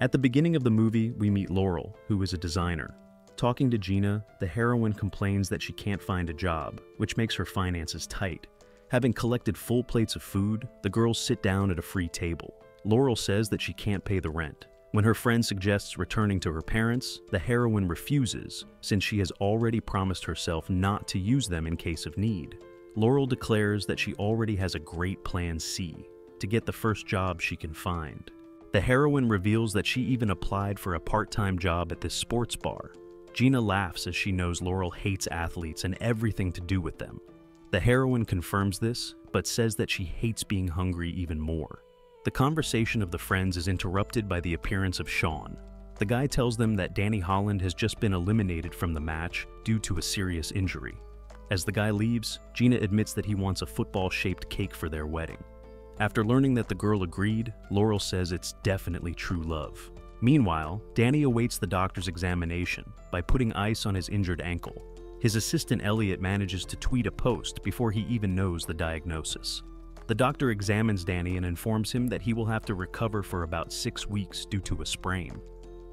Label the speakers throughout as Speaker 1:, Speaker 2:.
Speaker 1: At the beginning of the movie, we meet Laurel, who is a designer. Talking to Gina, the heroine complains that she can't find a job, which makes her finances tight. Having collected full plates of food, the girls sit down at a free table. Laurel says that she can't pay the rent. When her friend suggests returning to her parents, the heroine refuses, since she has already promised herself not to use them in case of need. Laurel declares that she already has a great plan C to get the first job she can find. The heroine reveals that she even applied for a part time job at this sports bar. Gina laughs as she knows Laurel hates athletes and everything to do with them. The heroine confirms this, but says that she hates being hungry even more. The conversation of the friends is interrupted by the appearance of Sean. The guy tells them that Danny Holland has just been eliminated from the match due to a serious injury. As the guy leaves, Gina admits that he wants a football shaped cake for their wedding. After learning that the girl agreed, Laurel says it's definitely true love. Meanwhile, Danny awaits the doctor's examination by putting ice on his injured ankle. His assistant Elliot manages to tweet a post before he even knows the diagnosis. The doctor examines Danny and informs him that he will have to recover for about six weeks due to a sprain.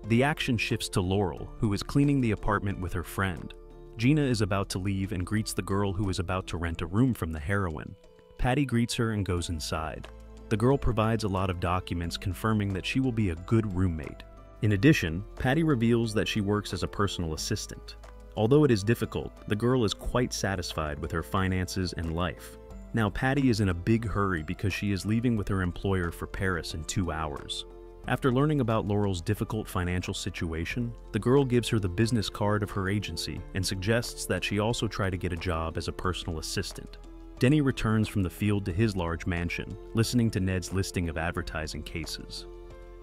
Speaker 1: The action shifts to Laurel, who is cleaning the apartment with her friend. Gina is about to leave and greets the girl who is about to rent a room from the heroine. Patty greets her and goes inside. The girl provides a lot of documents confirming that she will be a good roommate. In addition, Patty reveals that she works as a personal assistant. Although it is difficult, the girl is quite satisfied with her finances and life. Now, Patty is in a big hurry because she is leaving with her employer for Paris in two hours. After learning about Laurel's difficult financial situation, the girl gives her the business card of her agency and suggests that she also try to get a job as a personal assistant. Denny returns from the field to his large mansion, listening to Ned's listing of advertising cases.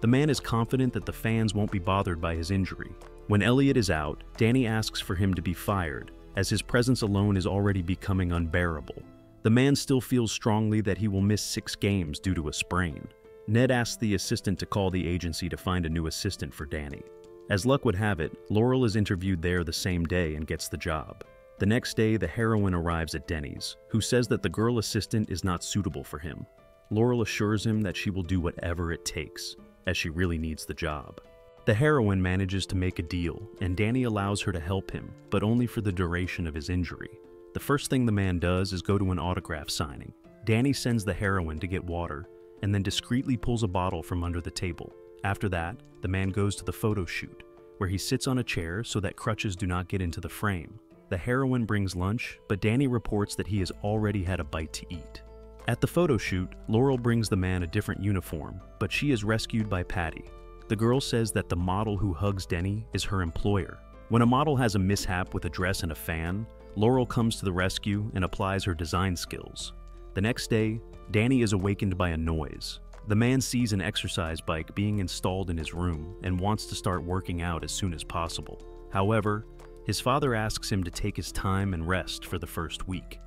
Speaker 1: The man is confident that the fans won't be bothered by his injury. When Elliot is out, Danny asks for him to be fired, as his presence alone is already becoming unbearable. The man still feels strongly that he will miss six games due to a sprain. Ned asks the assistant to call the agency to find a new assistant for Danny. As luck would have it, Laurel is interviewed there the same day and gets the job. The next day, the heroine arrives at Denny's, who says that the girl assistant is not suitable for him. Laurel assures him that she will do whatever it takes, as she really needs the job. The heroine manages to make a deal, and Danny allows her to help him, but only for the duration of his injury. The first thing the man does is go to an autograph signing. Danny sends the heroine to get water, and then discreetly pulls a bottle from under the table. After that, the man goes to the photo shoot, where he sits on a chair so that crutches do not get into the frame. The heroine brings lunch, but Danny reports that he has already had a bite to eat. At the photo shoot, Laurel brings the man a different uniform, but she is rescued by Patty. The girl says that the model who hugs Denny is her employer. When a model has a mishap with a dress and a fan, Laurel comes to the rescue and applies her design skills. The next day, Danny is awakened by a noise. The man sees an exercise bike being installed in his room and wants to start working out as soon as possible. However, his father asks him to take his time and rest for the first week.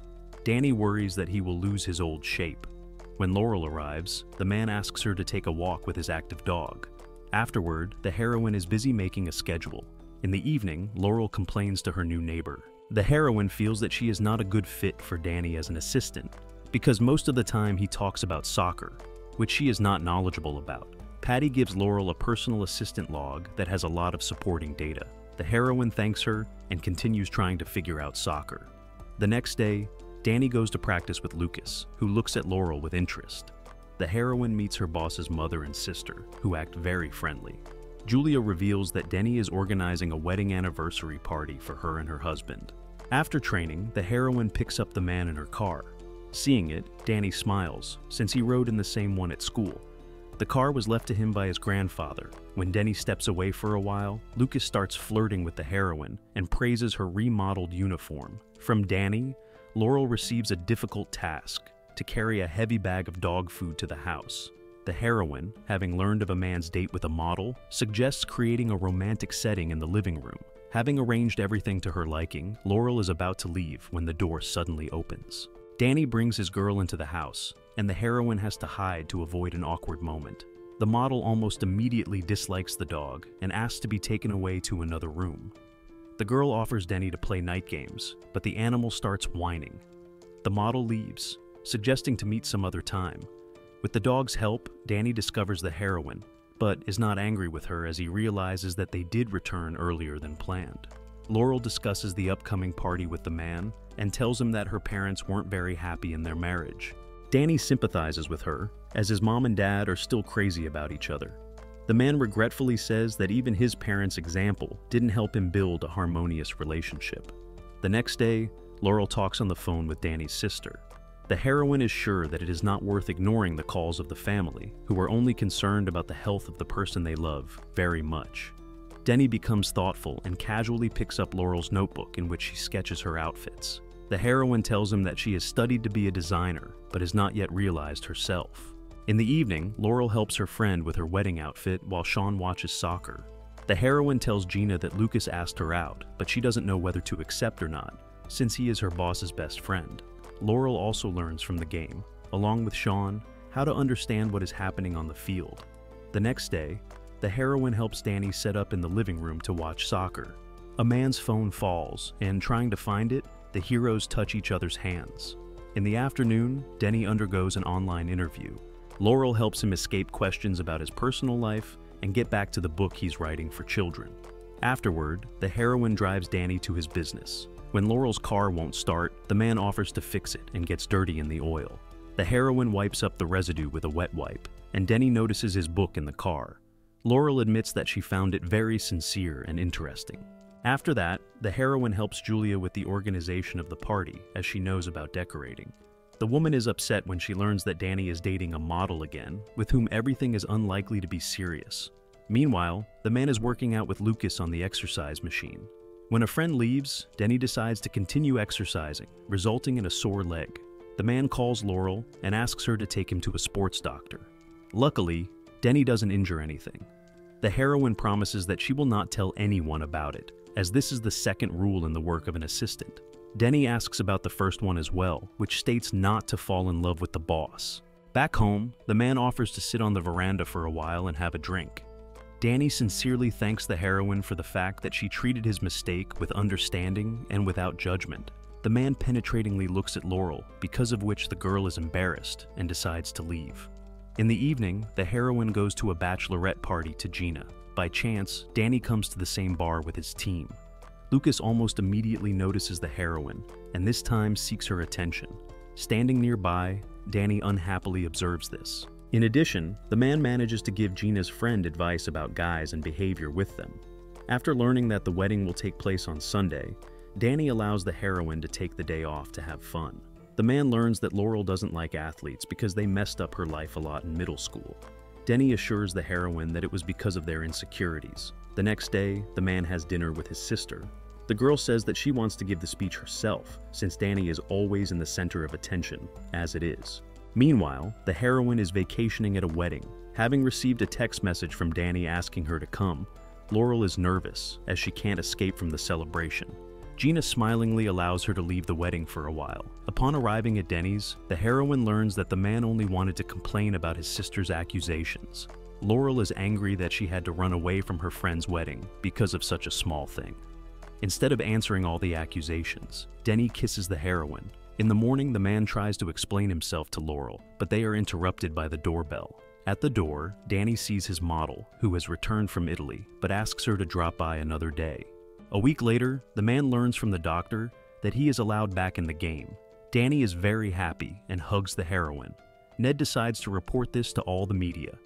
Speaker 1: Danny worries that he will lose his old shape. When Laurel arrives, the man asks her to take a walk with his active dog. Afterward, the heroine is busy making a schedule. In the evening, Laurel complains to her new neighbor. The heroine feels that she is not a good fit for Danny as an assistant, because most of the time he talks about soccer, which she is not knowledgeable about. Patty gives Laurel a personal assistant log that has a lot of supporting data. The heroine thanks her and continues trying to figure out soccer. The next day, Danny goes to practice with Lucas, who looks at Laurel with interest. The heroine meets her boss's mother and sister, who act very friendly. Julia reveals that Denny is organizing a wedding anniversary party for her and her husband. After training, the heroine picks up the man in her car. Seeing it, Danny smiles, since he rode in the same one at school. The car was left to him by his grandfather. When Denny steps away for a while, Lucas starts flirting with the heroine and praises her remodeled uniform. From Danny, Laurel receives a difficult task to carry a heavy bag of dog food to the house. The heroine, having learned of a man's date with a model, suggests creating a romantic setting in the living room. Having arranged everything to her liking, Laurel is about to leave when the door suddenly opens. Danny brings his girl into the house, and the heroine has to hide to avoid an awkward moment. The model almost immediately dislikes the dog and asks to be taken away to another room. The girl offers Denny to play night games, but the animal starts whining. The model leaves, suggesting to meet some other time. With the dog's help, Danny discovers the heroine, but is not angry with her as he realizes that they did return earlier than planned. Laurel discusses the upcoming party with the man and tells him that her parents weren't very happy in their marriage. Danny sympathizes with her, as his mom and dad are still crazy about each other. The man regretfully says that even his parents' example didn't help him build a harmonious relationship. The next day, Laurel talks on the phone with Danny's sister. The heroine is sure that it is not worth ignoring the calls of the family, who are only concerned about the health of the person they love very much. Denny becomes thoughtful and casually picks up Laurel's notebook in which she sketches her outfits. The heroine tells him that she has studied to be a designer, but has not yet realized herself. In the evening, Laurel helps her friend with her wedding outfit while Sean watches soccer. The heroine tells Gina that Lucas asked her out, but she doesn't know whether to accept or not, since he is her boss's best friend. Laurel also learns from the game, along with Sean, how to understand what is happening on the field. The next day, the heroine helps Danny set up in the living room to watch soccer. A man's phone falls, and trying to find it, the heroes touch each other's hands. In the afternoon, Denny undergoes an online interview. Laurel helps him escape questions about his personal life and get back to the book he's writing for children. Afterward, the heroine drives Danny to his business. When Laurel's car won't start, the man offers to fix it and gets dirty in the oil. The heroine wipes up the residue with a wet wipe, and Denny notices his book in the car. Laurel admits that she found it very sincere and interesting. After that, the heroine helps Julia with the organization of the party, as she knows about decorating. The woman is upset when she learns that Danny is dating a model again, with whom everything is unlikely to be serious. Meanwhile, the man is working out with Lucas on the exercise machine. When a friend leaves, Denny decides to continue exercising, resulting in a sore leg. The man calls Laurel and asks her to take him to a sports doctor. Luckily, Denny doesn't injure anything. The heroine promises that she will not tell anyone about it, as this is the second rule in the work of an assistant. Denny asks about the first one as well, which states not to fall in love with the boss. Back home, the man offers to sit on the veranda for a while and have a drink. Danny sincerely thanks the heroine for the fact that she treated his mistake with understanding and without judgment. The man penetratingly looks at Laurel, because of which the girl is embarrassed and decides to leave. In the evening, the heroine goes to a bachelorette party to Gina. By chance, Danny comes to the same bar with his team. Lucas almost immediately notices the heroine, and this time seeks her attention. Standing nearby, Danny unhappily observes this. In addition, the man manages to give Gina's friend advice about guys and behavior with them. After learning that the wedding will take place on Sunday, Danny allows the heroine to take the day off to have fun. The man learns that Laurel doesn't like athletes because they messed up her life a lot in middle school. Denny assures the heroine that it was because of their insecurities. The next day, the man has dinner with his sister. The girl says that she wants to give the speech herself, since Danny is always in the center of attention, as it is. Meanwhile, the heroine is vacationing at a wedding. Having received a text message from Danny asking her to come, Laurel is nervous, as she can't escape from the celebration. Gina smilingly allows her to leave the wedding for a while. Upon arriving at Denny's, the heroine learns that the man only wanted to complain about his sister's accusations. Laurel is angry that she had to run away from her friend's wedding because of such a small thing. Instead of answering all the accusations, Denny kisses the heroine. In the morning, the man tries to explain himself to Laurel, but they are interrupted by the doorbell. At the door, Danny sees his model, who has returned from Italy, but asks her to drop by another day. A week later, the man learns from the doctor that he is allowed back in the game. Danny is very happy and hugs the heroine. Ned decides to report this to all the media.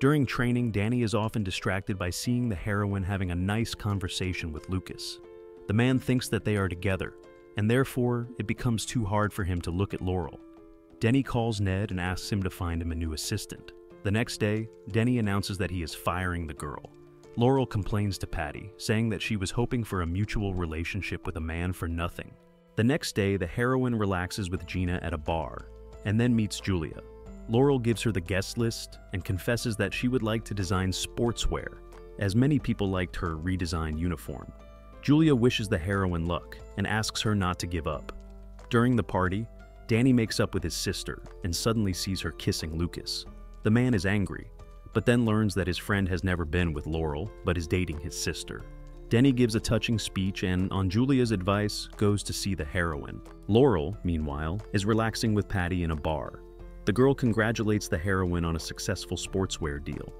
Speaker 1: During training, Danny is often distracted by seeing the heroine having a nice conversation with Lucas. The man thinks that they are together, and therefore it becomes too hard for him to look at Laurel. Denny calls Ned and asks him to find him a new assistant. The next day, Denny announces that he is firing the girl. Laurel complains to Patty, saying that she was hoping for a mutual relationship with a man for nothing. The next day, the heroine relaxes with Gina at a bar, and then meets Julia. Laurel gives her the guest list and confesses that she would like to design sportswear, as many people liked her redesigned uniform. Julia wishes the heroine luck and asks her not to give up. During the party, Danny makes up with his sister and suddenly sees her kissing Lucas. The man is angry but then learns that his friend has never been with Laurel, but is dating his sister. Denny gives a touching speech and, on Julia's advice, goes to see the heroine. Laurel, meanwhile, is relaxing with Patty in a bar. The girl congratulates the heroine on a successful sportswear deal.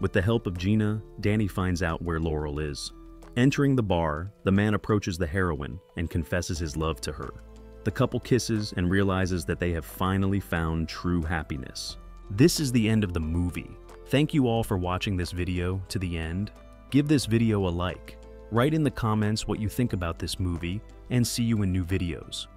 Speaker 1: With the help of Gina, Danny finds out where Laurel is. Entering the bar, the man approaches the heroine and confesses his love to her. The couple kisses and realizes that they have finally found true happiness. This is the end of the movie. Thank you all for watching this video to the end. Give this video a like. Write in the comments what you think about this movie and see you in new videos.